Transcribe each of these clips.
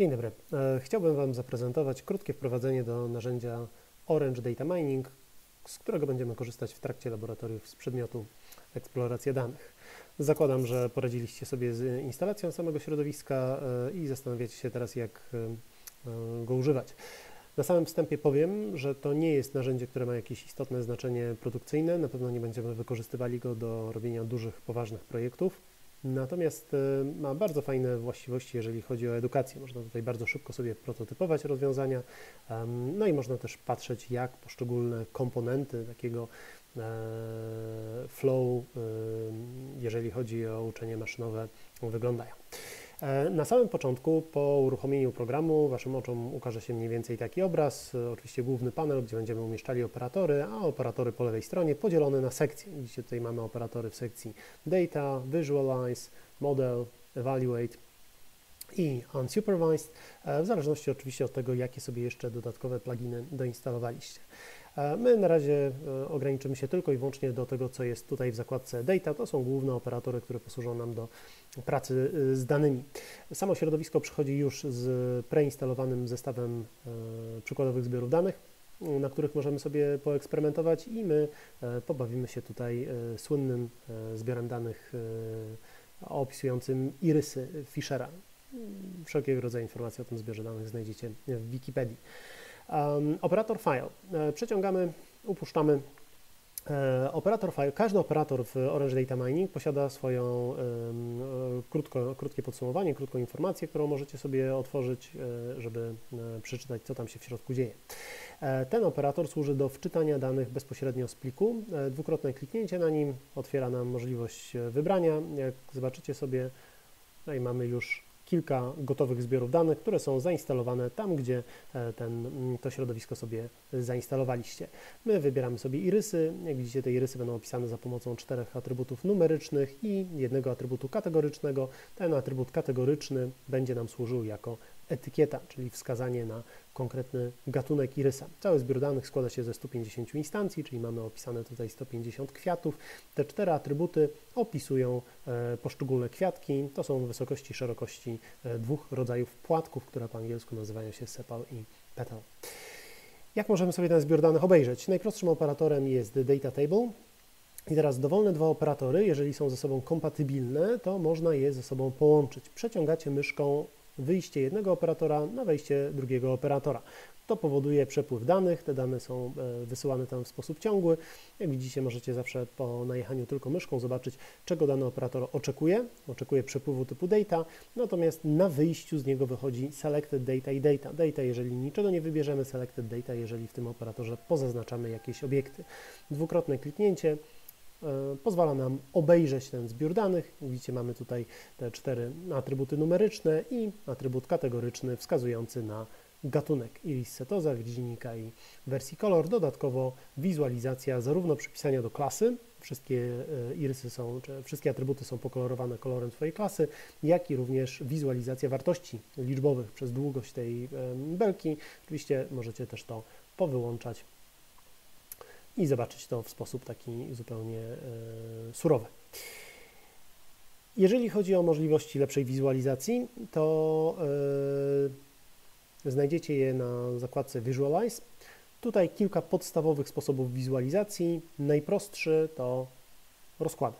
Dzień dobry. E, chciałbym Wam zaprezentować krótkie wprowadzenie do narzędzia Orange Data Mining, z którego będziemy korzystać w trakcie laboratoriów z przedmiotu eksploracja danych. Zakładam, że poradziliście sobie z instalacją samego środowiska e, i zastanawiacie się teraz, jak e, go używać. Na samym wstępie powiem, że to nie jest narzędzie, które ma jakieś istotne znaczenie produkcyjne. Na pewno nie będziemy wykorzystywali go do robienia dużych, poważnych projektów. Natomiast e, ma bardzo fajne właściwości, jeżeli chodzi o edukację. Można tutaj bardzo szybko sobie prototypować rozwiązania, no i można też patrzeć, jak poszczególne komponenty takiego e, flow, e, jeżeli chodzi o uczenie maszynowe, wyglądają. E, na samym początku, po uruchomieniu programu, Waszym oczom ukaże się mniej więcej taki obraz. Oczywiście główny panel, gdzie będziemy umieszczali operatory, a operatory po lewej stronie podzielone na sekcje. Widzicie, tutaj mamy operatory w sekcji Data, Visualize, Model, Evaluate i Unsupervised, e, w zależności oczywiście od tego, jakie sobie jeszcze dodatkowe pluginy doinstalowaliście. My na razie e, ograniczymy się tylko i wyłącznie do tego, co jest tutaj w zakładce Data. To są główne operatory, które posłużą nam do pracy e, z danymi. Samo środowisko przychodzi już z preinstalowanym zestawem e, przykładowych zbiorów danych, na których możemy sobie poeksperymentować i my pobawimy się tutaj słynnym zbiorem danych opisującym irysy Fischera. Wszelkiego rodzaju informacje o tym zbiorze danych znajdziecie w Wikipedii. Operator file. E, przeciągamy, upuszczamy. E, operator file, każdy operator w Orange Data Mining posiada swoją um, krótko, krótkie podsumowanie, krótką informację, którą możecie sobie otworzyć, żeby przeczytać, co tam się w środku dzieje. Ten operator służy do wczytania danych bezpośrednio z pliku. Dwukrotne kliknięcie na nim otwiera nam możliwość wybrania. Jak zobaczycie sobie, tutaj mamy już kilka gotowych zbiorów danych, które są zainstalowane tam, gdzie e, ten, mm, to środowisko sobie zainstalowaliście. My wybieramy sobie irysy. Jak widzicie, te irysy będą opisane za pomocą czterech atrybutów numerycznych i jednego atrybutu kategorycznego. Ten atrybut kategoryczny będzie nam służył jako etykieta, czyli wskazanie na konkretny gatunek irysa. Cały zbiór danych składa się ze 150 instancji, czyli mamy opisane tutaj 150 kwiatów. Te cztery atrybuty opisują e, poszczególne kwiatki. To są wysokości, szerokości e, dwóch rodzajów płatków, które po angielsku nazywają się sepal i petal. Jak możemy sobie ten zbiór danych obejrzeć? Najprostszym operatorem jest data table. I teraz dowolne dwa operatory, jeżeli są ze sobą kompatybilne, to można je ze sobą połączyć. Przeciągacie myszką wyjście jednego operatora na wejście drugiego operatora. To powoduje przepływ danych, te dane są e, wysyłane tam w sposób ciągły. Jak widzicie, możecie zawsze po najechaniu tylko myszką zobaczyć, czego dany operator oczekuje. Oczekuje przepływu typu data, natomiast na wyjściu z niego wychodzi selected data i data. Data, jeżeli niczego nie wybierzemy, selected data, jeżeli w tym operatorze pozaznaczamy jakieś obiekty. Dwukrotne kliknięcie pozwala nam obejrzeć ten zbiór danych. Widzicie, mamy tutaj te cztery atrybuty numeryczne i atrybut kategoryczny wskazujący na gatunek iris setosa, virginica i wersji color. Dodatkowo wizualizacja zarówno przypisania do klasy, wszystkie e, irysy są, czy wszystkie atrybuty są pokolorowane kolorem swojej klasy, jak i również wizualizacja wartości liczbowych przez długość tej belki. Oczywiście możecie też to powyłączać i zobaczyć to w sposób taki zupełnie e, surowy. Jeżeli chodzi o możliwości lepszej wizualizacji, to e, znajdziecie je na zakładce Visualize. Tutaj kilka podstawowych sposobów wizualizacji. Najprostszy to rozkłady.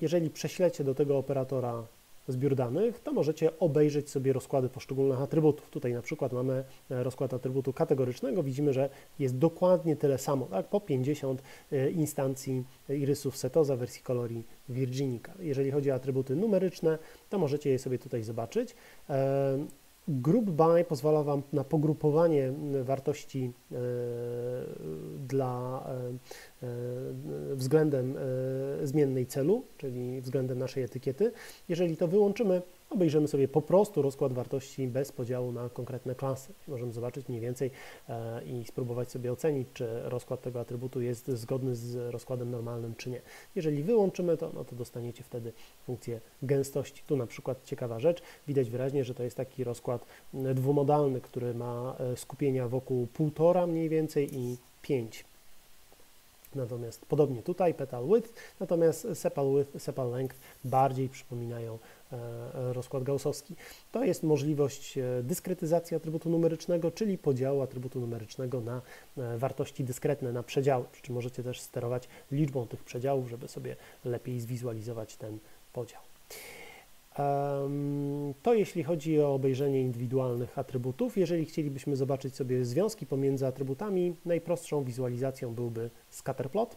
Jeżeli prześlecie do tego operatora zbiór danych, to możecie obejrzeć sobie rozkłady poszczególnych atrybutów. Tutaj na przykład mamy e, rozkład atrybutu kategorycznego, widzimy, że jest dokładnie tyle samo, tak? po 50 e, instancji irysów setoza wersji kolorii Virginica. Jeżeli chodzi o atrybuty numeryczne, to możecie je sobie tutaj zobaczyć. E, Group by pozwala Wam na pogrupowanie wartości dla względem zmiennej celu, czyli względem naszej etykiety. Jeżeli to wyłączymy, obejrzymy sobie po prostu rozkład wartości bez podziału na konkretne klasy. Możemy zobaczyć mniej więcej e, i spróbować sobie ocenić, czy rozkład tego atrybutu jest zgodny z rozkładem normalnym, czy nie. Jeżeli wyłączymy to, no to dostaniecie wtedy funkcję gęstości. Tu na przykład ciekawa rzecz, widać wyraźnie, że to jest taki rozkład dwumodalny, który ma e, skupienia wokół półtora mniej więcej i 5 Natomiast podobnie tutaj petal width, natomiast sepal width, sepal length bardziej przypominają rozkład gaussowski. To jest możliwość dyskretyzacji atrybutu numerycznego, czyli podziału atrybutu numerycznego na wartości dyskretne, na przedziały. Przy czym możecie też sterować liczbą tych przedziałów, żeby sobie lepiej zwizualizować ten podział. To jeśli chodzi o obejrzenie indywidualnych atrybutów. Jeżeli chcielibyśmy zobaczyć sobie związki pomiędzy atrybutami, najprostszą wizualizacją byłby scatterplot.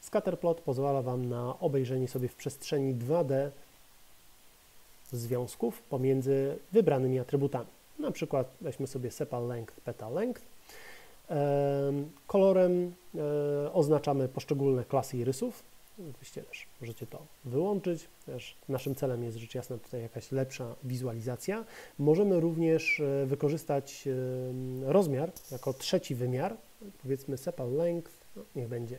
Scatterplot pozwala Wam na obejrzenie sobie w przestrzeni 2D związków pomiędzy wybranymi atrybutami. Na przykład weźmy sobie sepal length, petal length. Kolorem e, oznaczamy poszczególne klasy irysów. Oczywiście też możecie to wyłączyć. Też naszym celem jest rzecz jasna tutaj jakaś lepsza wizualizacja. Możemy również e, wykorzystać rozmiar jako trzeci wymiar. Powiedzmy sepal length, no, niech będzie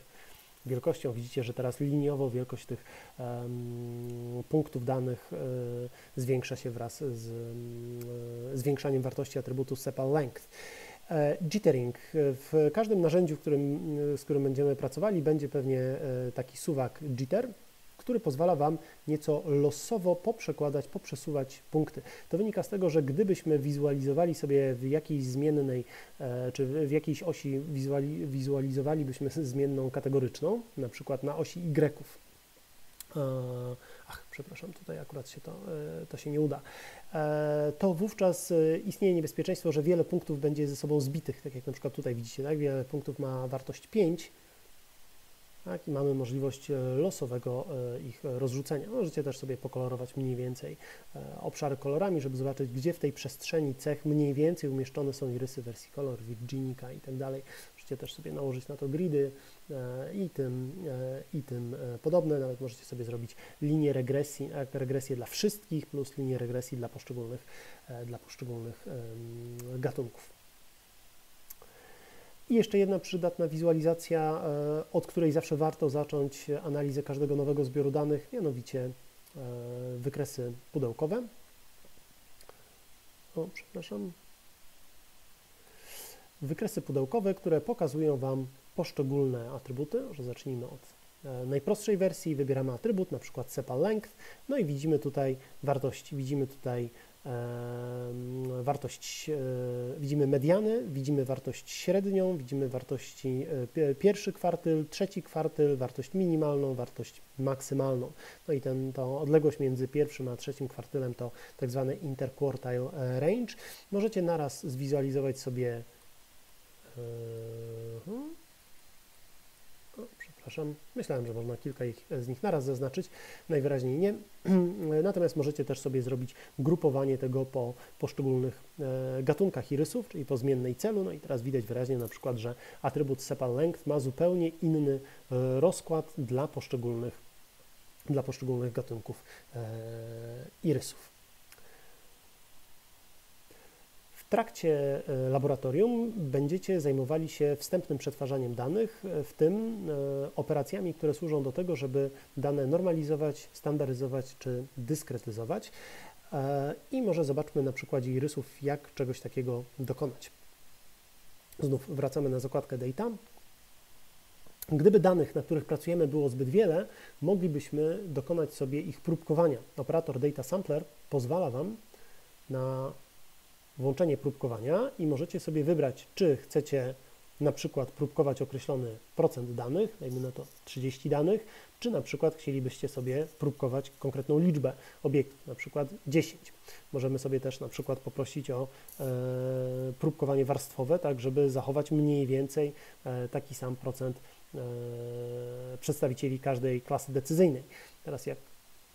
wielkością. Widzicie, że teraz liniowo wielkość tych um, punktów danych y, zwiększa się wraz z y, zwiększaniem wartości atrybutu sepal length. E, jittering. W każdym narzędziu, którym, z którym będziemy pracowali, będzie pewnie e, taki suwak jitter, który pozwala Wam nieco losowo poprzekładać, poprzesuwać punkty. To wynika z tego, że gdybyśmy wizualizowali sobie w jakiejś zmiennej, e, czy w jakiejś osi wizuali, wizualizowalibyśmy zmienną kategoryczną, na przykład na osi Y, ach, przepraszam, tutaj akurat się to, to się nie uda, E, to wówczas e, istnieje niebezpieczeństwo, że wiele punktów będzie ze sobą zbitych, tak jak na przykład tutaj widzicie, tak? wiele punktów ma wartość 5, tak? i mamy możliwość e, losowego ich rozrzucenia. Możecie też sobie pokolorować mniej więcej obszary kolorami, żeby zobaczyć, gdzie w tej przestrzeni cech mniej więcej umieszczone są irysy wersji kolor, Virginika i tak dalej. Możecie też sobie nałożyć na to gridy e, i tym, e, i tym e, podobne. Nawet możecie sobie zrobić linię regresji, regresję dla wszystkich plus linię regresji dla poszczególnych, dla poszczególnych gatunków. I jeszcze jedna przydatna wizualizacja, od której zawsze warto zacząć analizę każdego nowego zbioru danych, mianowicie wykresy pudełkowe. O, przepraszam, wykresy pudełkowe, które pokazują Wam poszczególne atrybuty. Może zacznijmy od e, najprostszej wersji. Wybieramy atrybut, na przykład sepal length, no i widzimy tutaj wartość, widzimy tutaj wartość, e, widzimy mediany, widzimy wartość średnią, widzimy wartości e, pierwszy kwartyl, trzeci kwartyl, wartość minimalną, wartość maksymalną. No i ten, to odległość między pierwszym a trzecim kwartylem to tak zwany interquartile range. Możecie naraz zwizualizować sobie. O, przepraszam, myślałem, że można kilka ich, z nich naraz zaznaczyć, najwyraźniej nie. Natomiast możecie też sobie zrobić grupowanie tego po poszczególnych e, gatunkach irysów, czyli po zmiennej celu. No i teraz widać wyraźnie na przykład, że atrybut sepal length ma zupełnie inny e, rozkład dla poszczególnych, dla poszczególnych gatunków e, irysów. Trakcie e, laboratorium będziecie zajmowali się wstępnym przetwarzaniem danych, e, w tym e, operacjami, które służą do tego, żeby dane normalizować, standaryzować czy dyskretyzować. I może zobaczmy na przykładzie irysów, jak czegoś takiego dokonać. Znów wracamy na zakładkę Data. Gdyby danych, na których pracujemy, było zbyt wiele, moglibyśmy dokonać sobie ich próbkowania. Operator Data Sampler pozwala Wam na włączenie próbkowania i możecie sobie wybrać, czy chcecie na przykład próbkować określony procent danych, dajmy na to 30 danych, czy na przykład chcielibyście sobie próbkować konkretną liczbę obiektów, na przykład 10. Możemy sobie też na przykład poprosić o e, próbkowanie warstwowe, tak żeby zachować mniej więcej e, taki sam procent e, przedstawicieli każdej klasy decyzyjnej. Teraz jak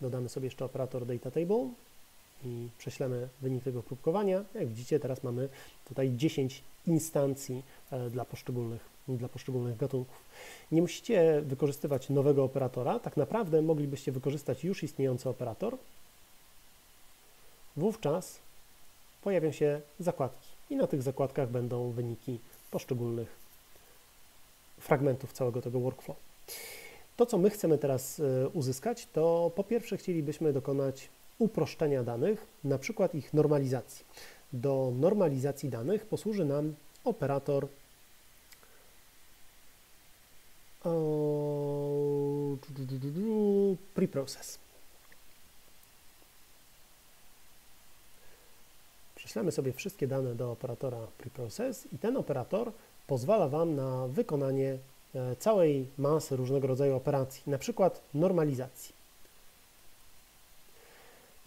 dodamy sobie jeszcze operator data table, i prześlemy wynik tego próbkowania. Jak widzicie, teraz mamy tutaj 10 instancji e, dla poszczególnych, dla poszczególnych gatunków. Nie musicie wykorzystywać nowego operatora, tak naprawdę moglibyście wykorzystać już istniejący operator. Wówczas pojawią się zakładki i na tych zakładkach będą wyniki poszczególnych fragmentów całego tego workflow. To, co my chcemy teraz e, uzyskać, to po pierwsze chcielibyśmy dokonać uproszczenia danych, na przykład ich normalizacji. Do normalizacji danych posłuży nam operator preprocess. Prześlemy sobie wszystkie dane do operatora preprocess i ten operator pozwala Wam na wykonanie e, całej masy różnego rodzaju operacji, na przykład normalizacji.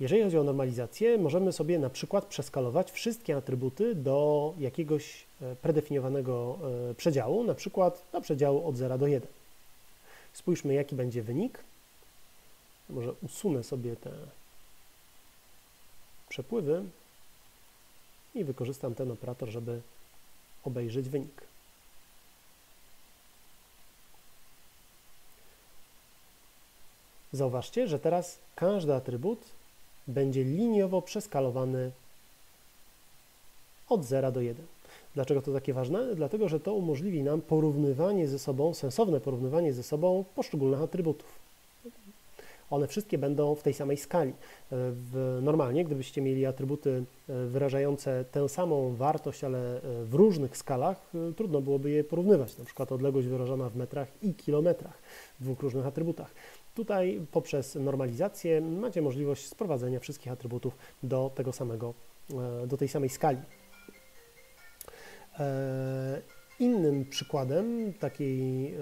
Jeżeli chodzi o normalizację, możemy sobie na przykład przeskalować wszystkie atrybuty do jakiegoś e, predefiniowanego e, przedziału, na przykład do przedziału od 0 do 1. Spójrzmy, jaki będzie wynik. Może usunę sobie te przepływy i wykorzystam ten operator, żeby obejrzeć wynik. Zauważcie, że teraz każdy atrybut będzie liniowo przeskalowany od 0 do 1. Dlaczego to takie ważne? Dlatego, że to umożliwi nam porównywanie ze sobą, sensowne porównywanie ze sobą poszczególnych atrybutów. One wszystkie będą w tej samej skali. Normalnie, gdybyście mieli atrybuty e, wyrażające tę samą wartość, ale e, w różnych skalach, e, trudno byłoby je porównywać, na przykład odległość wyrażona w metrach i kilometrach w dwóch różnych atrybutach. Tutaj poprzez normalizację macie możliwość sprowadzenia wszystkich atrybutów do tego samego, do tej samej skali. Innym przykładem takiej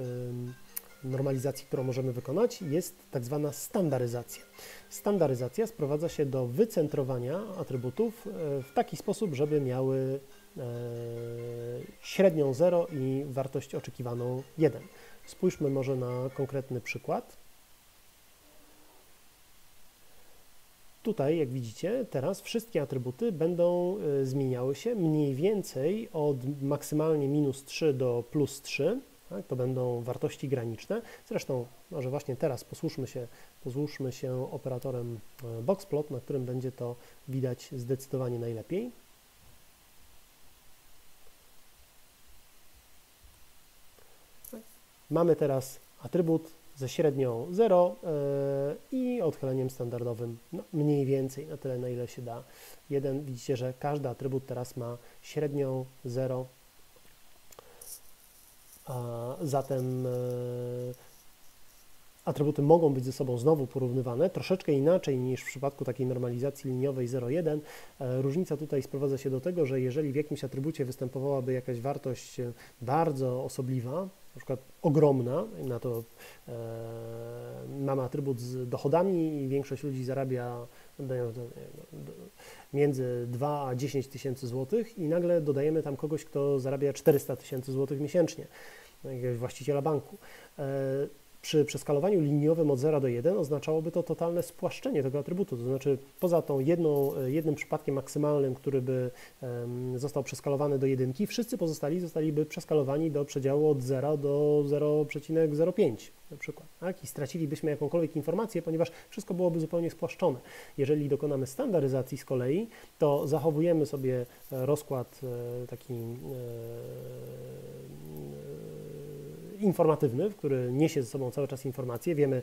normalizacji, którą możemy wykonać, jest tak zwana standaryzacja. Standaryzacja sprowadza się do wycentrowania atrybutów e, w taki sposób, żeby miały e, średnią 0 i wartość oczekiwaną 1. Spójrzmy może na konkretny przykład. Tutaj, jak widzicie, teraz wszystkie atrybuty będą e, zmieniały się mniej więcej od maksymalnie minus 3 do plus 3 tak? To będą wartości graniczne. Zresztą może właśnie teraz posłuszmy się, posłuszmy się operatorem e, boxplot, na którym będzie to widać zdecydowanie najlepiej. Mamy teraz atrybut ze średnią 0 yy, i odchyleniem standardowym no, mniej więcej na tyle, na ile się da. 1. Widzicie, że każdy atrybut teraz ma średnią 0 Zatem e, atrybuty mogą być ze sobą znowu porównywane, troszeczkę inaczej niż w przypadku takiej normalizacji liniowej 0,1. E, różnica tutaj sprowadza się do tego, że jeżeli w jakimś atrybucie występowałaby jakaś wartość e, bardzo osobliwa, na przykład ogromna, na to e, mamy atrybut z dochodami i większość ludzi zarabia między 2 a 10 tysięcy złotych i nagle dodajemy tam kogoś, kto zarabia 400 tysięcy złotych miesięcznie, jakiegoś właściciela banku. E, przy przeskalowaniu liniowym od 0 do 1 oznaczałoby to totalne spłaszczenie tego atrybutu, to znaczy poza tą jedną, e, jednym przypadkiem maksymalnym, który by został przeskalowany do jedynki, wszyscy pozostali zostaliby przeskalowani do przedziału od 0 do 0,05 na przykład, tak? i stracilibyśmy jakąkolwiek informację, ponieważ wszystko byłoby zupełnie spłaszczone. Jeżeli dokonamy standaryzacji z kolei, to zachowujemy sobie e, rozkład e, taki informatywny, który niesie ze sobą cały czas informacje, wiemy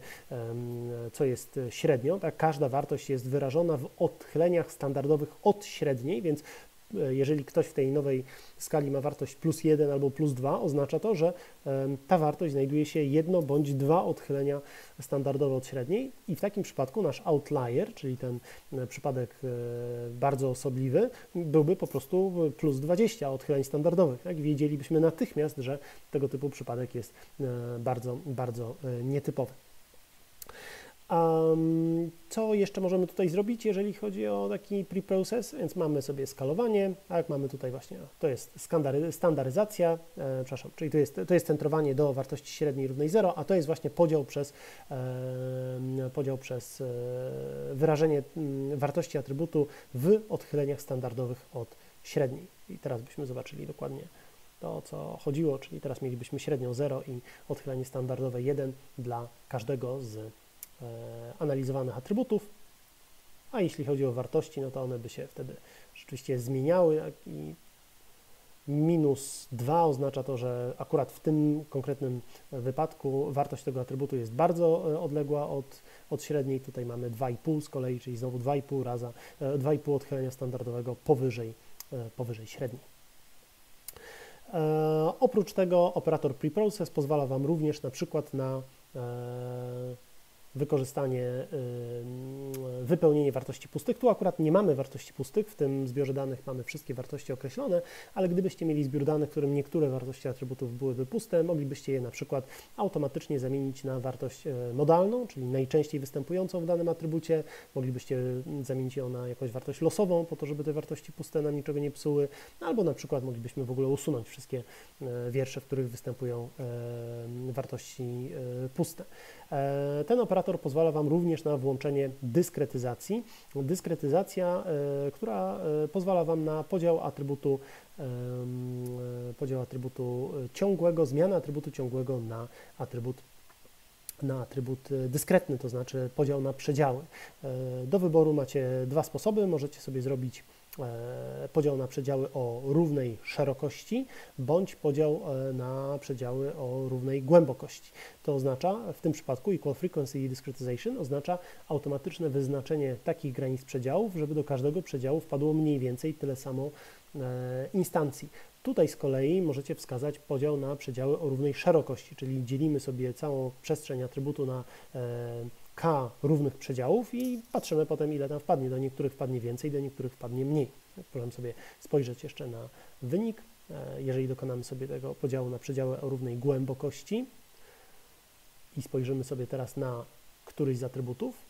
co jest średnią, tak? każda wartość jest wyrażona w odchyleniach standardowych od średniej, więc E, jeżeli ktoś w tej nowej skali ma wartość plus 1 albo plus 2, oznacza to, że ta wartość znajduje się jedno bądź dwa odchylenia standardowe od średniej i w takim przypadku nasz outlier, czyli ten e, przypadek e, bardzo osobliwy, byłby po prostu plus 20 odchyleń standardowych. Tak? Wiedzielibyśmy natychmiast, że tego typu przypadek jest bardzo, bardzo nietypowy. Um, co jeszcze możemy tutaj zrobić, jeżeli chodzi o taki preprocess? Więc mamy sobie skalowanie, tak, mamy tutaj właśnie, to jest standaryzacja, e, przepraszam, czyli to jest, to jest centrowanie do wartości średniej równej 0, a to jest właśnie podział przez, e, podział przez e, wyrażenie wartości atrybutu w odchyleniach standardowych od średniej. I teraz byśmy zobaczyli dokładnie to, o co chodziło, czyli teraz mielibyśmy średnią 0 i odchylenie standardowe 1 dla każdego z analizowanych atrybutów, a jeśli chodzi o wartości, no to one by się wtedy rzeczywiście zmieniały i minus 2 oznacza to, że akurat w tym konkretnym wypadku wartość tego atrybutu jest bardzo e, odległa od, od średniej. Tutaj mamy 2,5 z kolei, czyli znowu 2,5 raza 2,5 e, odchylenia standardowego powyżej, powyżej średniej. E, oprócz tego operator preprocess pozwala Wam również na przykład na e, wykorzystanie, wypełnienie wartości pustych. Tu akurat nie mamy wartości pustych, w tym zbiorze danych mamy wszystkie wartości określone, ale gdybyście mieli zbiór danych, w którym niektóre wartości atrybutów byłyby puste, moglibyście je na przykład automatycznie zamienić na wartość e, modalną, czyli najczęściej występującą w danym atrybucie. Moglibyście zamienić ją na jakąś wartość losową, po to, żeby te wartości puste nam niczego nie psuły, albo na przykład moglibyśmy w ogóle usunąć wszystkie e, wiersze, w których występują e, wartości puste. Ten operator pozwala Wam również na włączenie dyskretyzacji. Dyskretyzacja, która pozwala Wam na podział atrybutu podział atrybutu ciągłego, zmiana atrybutu ciągłego na atrybut na atrybut dyskretny, to znaczy podział na przedziały. E, do wyboru macie dwa sposoby. Możecie sobie zrobić e, podział na przedziały o równej szerokości, bądź podział e, na przedziały o równej głębokości. To oznacza, w tym przypadku Equal Frequency Discretization oznacza automatyczne wyznaczenie takich granic przedziałów, żeby do każdego przedziału wpadło mniej więcej tyle samo instancji. Tutaj z kolei możecie wskazać podział na przedziały o równej szerokości, czyli dzielimy sobie całą przestrzeń atrybutu na e, k równych przedziałów i patrzymy potem, ile tam wpadnie. Do niektórych wpadnie więcej, do niektórych wpadnie mniej. Możemy sobie spojrzeć jeszcze na wynik. E, jeżeli dokonamy sobie tego podziału na przedziały o równej głębokości i spojrzymy sobie teraz na któryś z atrybutów,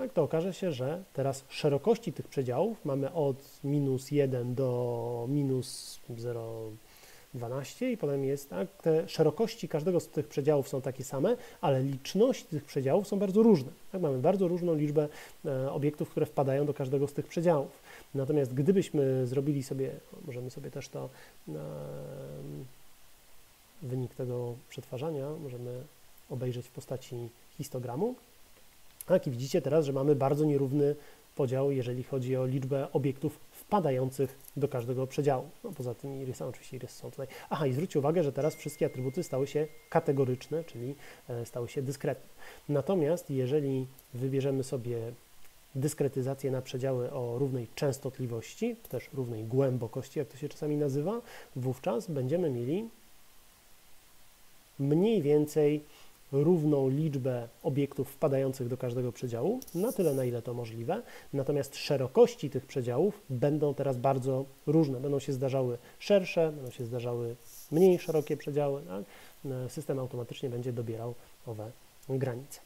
tak, to okaże się, że teraz szerokości tych przedziałów mamy od minus 1 do minus 0,12 i potem jest tak, te szerokości każdego z tych przedziałów są takie same, ale liczności tych przedziałów są bardzo różne. Tak, mamy bardzo różną liczbę e, obiektów, które wpadają do każdego z tych przedziałów. Natomiast gdybyśmy zrobili sobie, możemy sobie też to e, wynik tego przetwarzania możemy obejrzeć w postaci histogramu, tak, i widzicie teraz, że mamy bardzo nierówny podział, jeżeli chodzi o liczbę obiektów wpadających do każdego przedziału. No, poza tym irisy, oczywiście irisy są tutaj. Aha, i zwróćcie uwagę, że teraz wszystkie atrybuty stały się kategoryczne, czyli e, stały się dyskretne. Natomiast jeżeli wybierzemy sobie dyskretyzację na przedziały o równej częstotliwości, też równej głębokości, jak to się czasami nazywa, wówczas będziemy mieli mniej więcej równą liczbę obiektów wpadających do każdego przedziału, na tyle na ile to możliwe, natomiast szerokości tych przedziałów będą teraz bardzo różne. Będą się zdarzały szersze, będą się zdarzały mniej szerokie przedziały. Tak? System automatycznie będzie dobierał owe granice.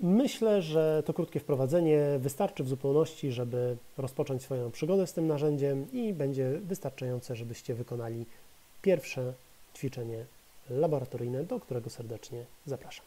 Myślę, że to krótkie wprowadzenie wystarczy w zupełności, żeby rozpocząć swoją przygodę z tym narzędziem i będzie wystarczające, żebyście wykonali pierwsze ćwiczenie laboratoryjne, do którego serdecznie zapraszam.